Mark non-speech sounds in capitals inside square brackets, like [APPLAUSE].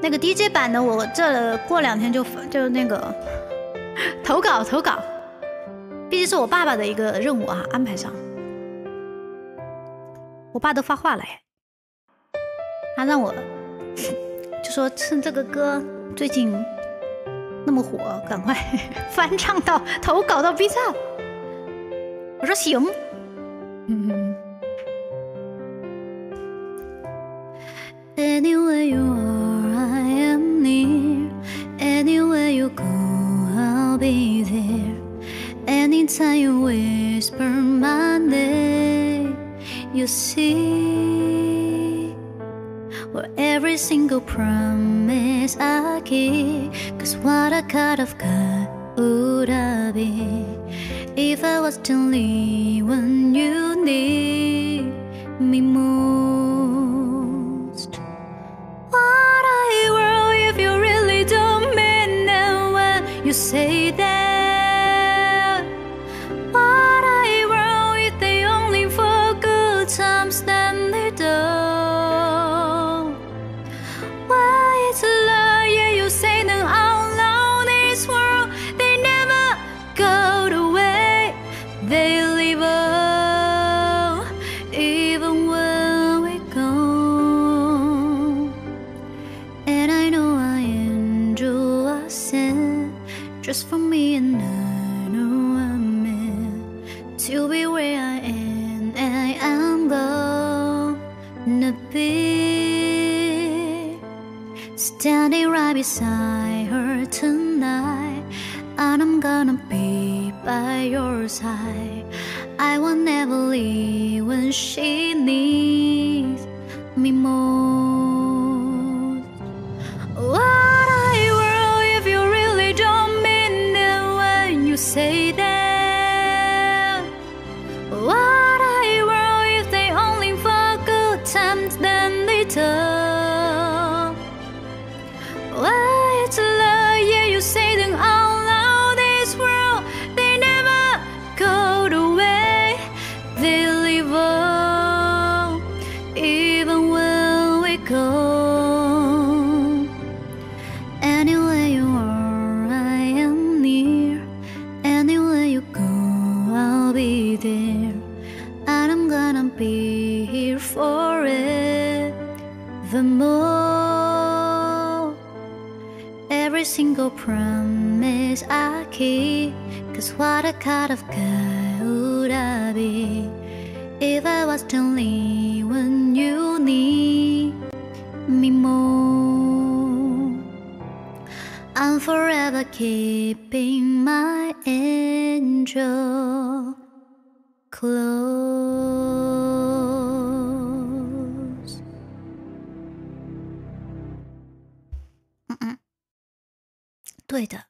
那个 DJ 版的，我这过两天就就那个投稿投稿，毕竟是我爸爸的一个任务啊，安排上。我爸都发话了，他让我就说趁这个歌最近那么火，赶快 [LAUGHS] 翻唱到投稿到 B 站。我说行。嗯。Anywhere you are, you see. Where every single promise I keep. Cause what a kind of God would I be if I was to leave when you need me most? Just for me, and I know I'm meant to be where I am, I am gonna be standing right beside her tonight, and I'm gonna be by your side. I will never leave when she needs me most. It's love, yeah, you say them out loud. This world, they never go away. They live on, even when we go. Anywhere you are, I am near. Anywhere you go, I'll be there. And I'm gonna be here forevermore. Every single promise I keep. Cause what a kind of guy would I be if I was to leave when you need me more? I'm forever keeping my angel close. 对的。